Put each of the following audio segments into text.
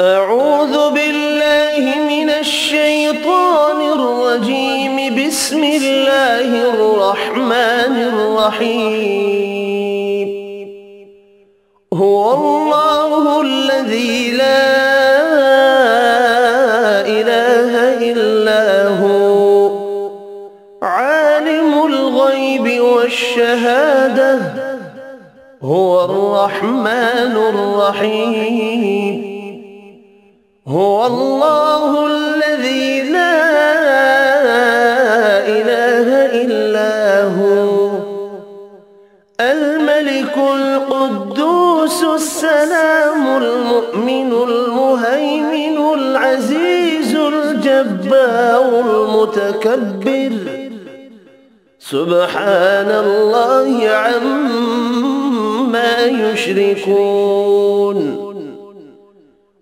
أعوذ بالله من الشيطان الرجيم. بسم الله الرحمن الرحيم. هو الله الذي لا إله إلا هو. عالم الغيب والشهادة. هو الرحمن الرحيم. هو الله الذي لا إله إلا هو. الملك القدوس السلام المؤمن المهيمن العزيز الجبار المتكبر. سبحان الله عما يشركون.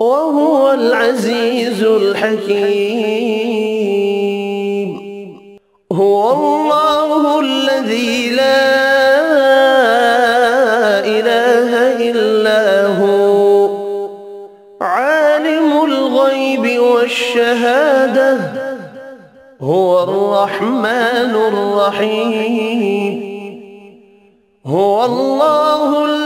وهو العزيز الحكيم. هو الله الذي لا إله إلا هو. عالم الغيب والشهادة. هو الرحمن الرحيم. هو الله الذي